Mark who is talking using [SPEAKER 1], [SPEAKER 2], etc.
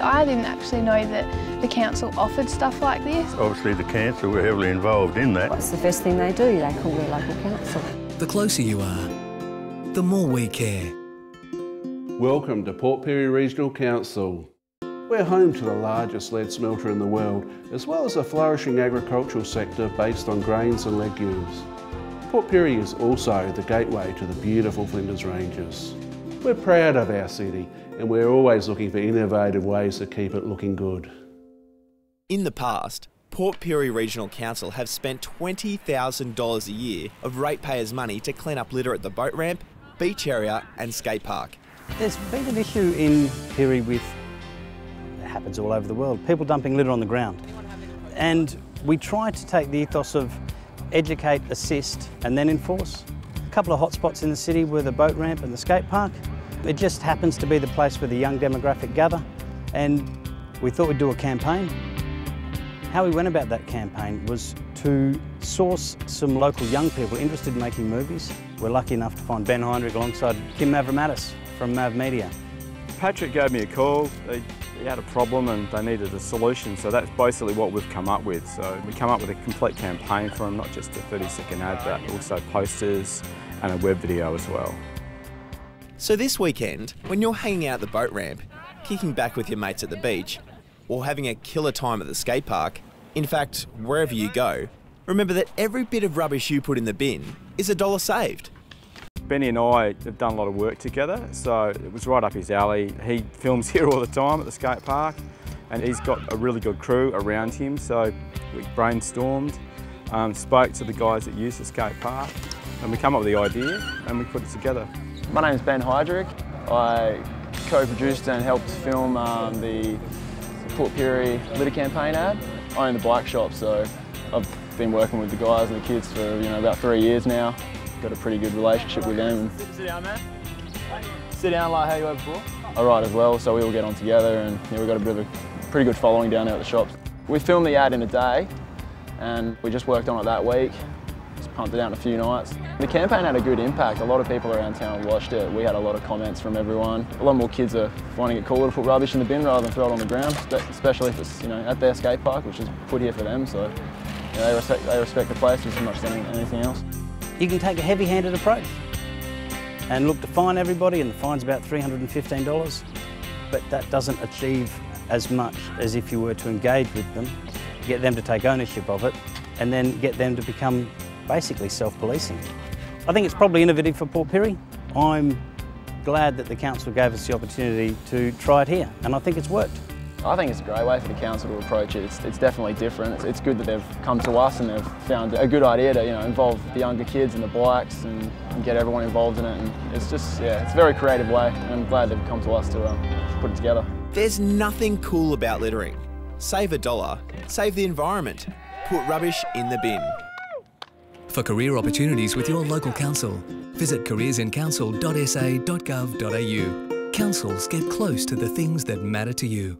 [SPEAKER 1] I didn't actually know that the council offered stuff like this.
[SPEAKER 2] Obviously the council were heavily involved in that.
[SPEAKER 3] What's the first thing they do? They call their local council.
[SPEAKER 4] The closer you are, the more we care.
[SPEAKER 5] Welcome to Port Pirie Regional Council. We're home to the largest lead smelter in the world, as well as a flourishing agricultural sector based on grains and legumes. Port Pirie is also the gateway to the beautiful Flinders Ranges. We're proud of our city and we're always looking for innovative ways to keep it looking good.
[SPEAKER 6] In the past, Port Pirie Regional Council have spent $20,000 a year of ratepayers' money to clean up litter at the boat ramp, beach area and skate park.
[SPEAKER 7] There's been an issue in Pirie with, it happens all over the world, people dumping litter on the ground. And we try to take the ethos of educate, assist and then enforce. A couple of hotspots in the city were the boat ramp and the skate park. It just happens to be the place where the young demographic gather and we thought we'd do a campaign. How we went about that campaign was to source some local young people interested in making movies. We're lucky enough to find Ben Heinrich alongside Kim Mavromatis from Mav Media.
[SPEAKER 8] Patrick gave me a call. He had a problem and they needed a solution, so that's basically what we've come up with. So we come up with a complete campaign for them, not just a 30 second ad, but also posters and a web video as well.
[SPEAKER 6] So this weekend, when you're hanging out at the boat ramp, kicking back with your mates at the beach, or having a killer time at the skate park, in fact, wherever you go, remember that every bit of rubbish you put in the bin is a dollar saved.
[SPEAKER 8] Benny and I have done a lot of work together, so it was right up his alley. He films here all the time at the skate park, and he's got a really good crew around him, so we brainstormed, um, spoke to the guys that use the skate park, and we come up with the idea, and we put it together.
[SPEAKER 9] My name is Ben Heydrich. I co-produced and helped film um, the Port Pirie litter campaign ad. I own the bike shop, so I've been working with the guys and the kids for you know about three years now. Got a pretty good relationship with them.
[SPEAKER 10] Sit down, man. Sit down like how you were before.
[SPEAKER 9] I ride as well, so we all get on together, and you know, we've got a bit of a pretty good following down there at the shops. We filmed the ad in a day, and we just worked on it that week. Just pumped it out in a few nights. The campaign had a good impact. A lot of people around town watched it. We had a lot of comments from everyone. A lot more kids are finding it cooler to put rubbish in the bin rather than throw it on the ground, especially if it's you know at their skate park, which is put here for them. So you know, they, respect, they respect the place as much as anything else.
[SPEAKER 7] You can take a heavy-handed approach and look to fine everybody, and the fine's about $315, but that doesn't achieve as much as if you were to engage with them, get them to take ownership of it, and then get them to become basically self-policing. I think it's probably innovative for Port Pirie. I'm glad that the council gave us the opportunity to try it here, and I think it's worked.
[SPEAKER 9] I think it's a great way for the council to approach it. It's, it's definitely different. It's, it's, good that they've come to us and they've found a good idea to you know involve the younger kids and the bikes and, and get everyone involved in it. And it's just yeah, it's a very creative way. And I'm glad they've come to us to um, put it together.
[SPEAKER 6] There's nothing cool about littering. Save a dollar, save the environment, put rubbish in the bin.
[SPEAKER 4] For career opportunities with your local council, visit careersincouncil.sa.gov.au. Councils get close to the things that matter to you.